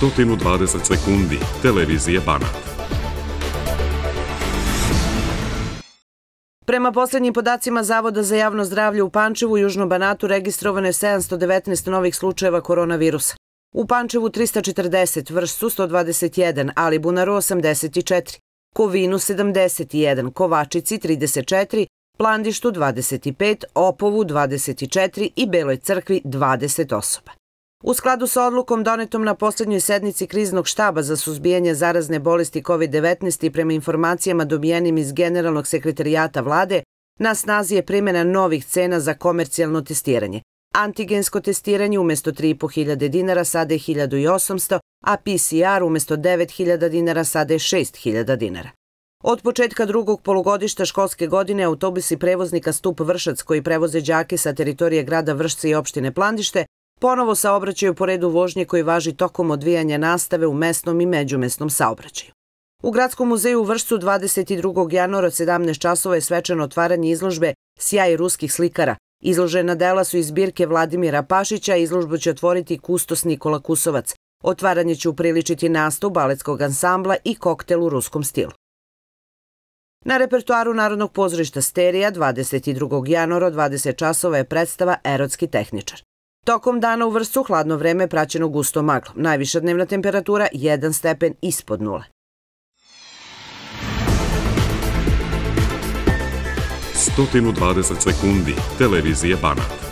120 sekundi televizije Banat. Prema poslednjim podacima Zavoda za javno zdravlje u Pančevu, Južnom Banatu, registrovano je 719 novih slučajeva koronavirusa. U Pančevu 340, Vršcu 121, Alibunaru 84, Kovinu 71, Kovačici 34, Plandištu 25, Opovu 24 i Beloj crkvi 20 osoba. U skladu sa odlukom donetom na poslednjoj sednici kriznog štaba za suzbijanje zarazne bolesti COVID-19 i prema informacijama dobijenim iz Generalnog sekretarijata vlade, na snazi je primjena novih cena za komercijalno testiranje. Antigensko testiranje umesto 3.500 dinara sada je 1.800, a PCR umesto 9.000 dinara sada je 6.000 dinara. Od početka drugog polugodišta školske godine autobusi prevoznika Stup Vršac koji prevoze đake sa teritorije grada Vršca i opštine Plandište ponovo saobraćaju po redu vožnje koji važi tokom odvijanja nastave u mesnom i međumesnom saobraćaju. U Gradskom muzeju u Vršcu 22. januara od 17 časova je svečano otvaranje izložbe Sjaj ruskih slikara. Izložena dela su iz Vladimira Pašića, izložbu će otvoriti kustos Nikola Kusovac. Otvaranje će upriličiti nastup baletskog ansambla i koktel u ruskom stilu. Na repertuaru Narodnog pozorišta Sterija 22. januara 20 časova je predstava Erotski tehničar. Tokom dana u vrstu hladno vreme praćeno gusto maglom. Najviša dnevna temperatura 1 stepen ispod nule. 120 sekundi televizije Banat.